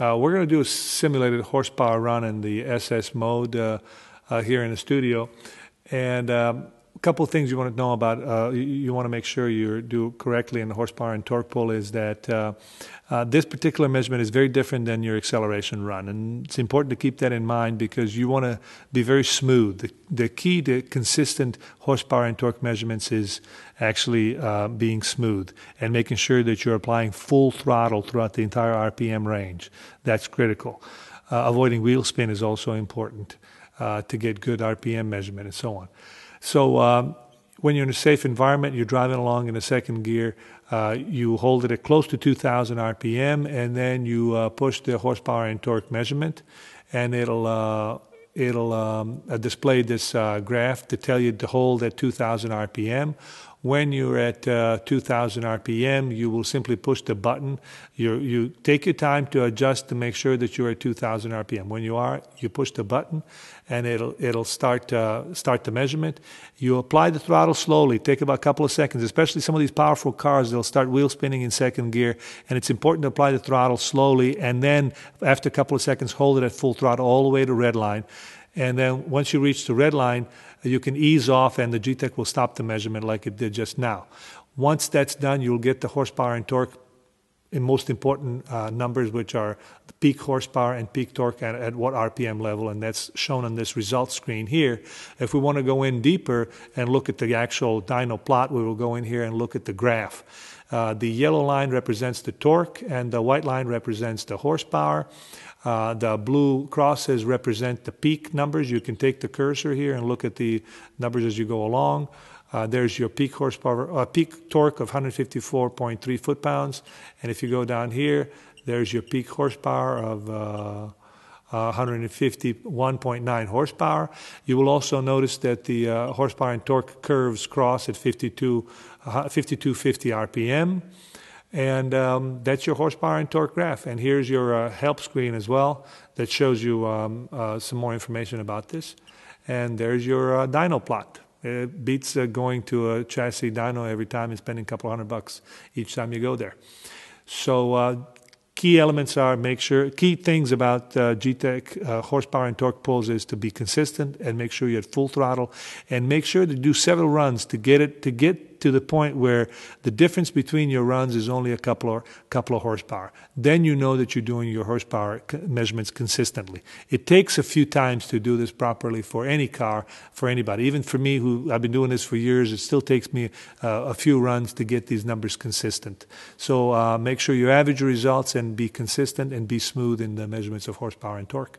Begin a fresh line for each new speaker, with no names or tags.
uh, we're going to do a simulated horsepower run in the SS mode uh, uh, here in the studio. And um, couple of things you want to know about, uh, you, want to make sure you do correctly in the horsepower and torque pull is that uh, uh, this particular measurement is very different than your acceleration run. And it's important to keep that in mind because you want to be very smooth. The, the key to consistent horsepower and torque measurements is actually uh, being smooth and making sure that you're applying full throttle throughout the entire RPM range. That's critical. Uh, avoiding wheel spin is also important uh, to get good RPM measurement and so on. So um, when you're in a safe environment, you're driving along in a second gear, uh, you hold it at close to 2,000 RPM, and then you uh, push the horsepower and torque measurement, and it'll uh, it'll um, display this uh, graph to tell you to hold at 2,000 RPM. When you're at uh, 2,000 RPM, you will simply push the button. You, you take your time to adjust to make sure that you're at 2,000 RPM. When you are, you push the button, and it'll it'll start uh, start the measurement. You apply the throttle slowly. Take about a couple of seconds. Especially some of these powerful cars, they'll start wheel spinning in second gear, and it's important to apply the throttle slowly, and then after a couple of seconds, hold it at full throttle all the way to red line. And then once you reach the red line, you can ease off and the G-TECH will stop the measurement like it did just now. Once that's done, you'll get the horsepower and torque in most important uh, numbers, which are the peak horsepower and peak torque at, at, what RPM level, and that's shown on this result screen here. If we want to go in deeper and look at the actual dyno plot, we will go in here and look at the graph. Uh, the yellow line represents the torque, and the white line represents the horsepower. Uh, the blue crosses represent the peak numbers. You can take the cursor here and look at the numbers as you go along. Uh, there's your peak horsepower, uh, peak torque of 154.3 foot-pounds. And if you go down here, there's your peak horsepower of uh, 151.9 horsepower. You will also notice that the uh, horsepower and torque curves cross at 52, 5250 RPM. And um, that's your horsepower and torque graph. And here's your uh, help screen as well that shows you um, uh, some more information about this. And there's your uh, dyno plot. It beats uh, going to a chassis dyno every time and spending a couple hundred bucks each time you go there. So uh, key elements are make sure key things about uh, G-TECH uh, horsepower and torque pulls is to be consistent and make sure you're at full throttle and make sure to do several runs to get it to get to the point where the difference between your runs is only a couple of couple of horsepower. Then you know that you're doing your horsepower measurements consistently. It takes a few times to do this properly for any car, for anybody. Even for me, who I've been doing this for years, it still takes me uh, a few runs to get these numbers consistent. So uh, make sure you average your results and be consistent and be smooth in the measurements of horsepower and torque.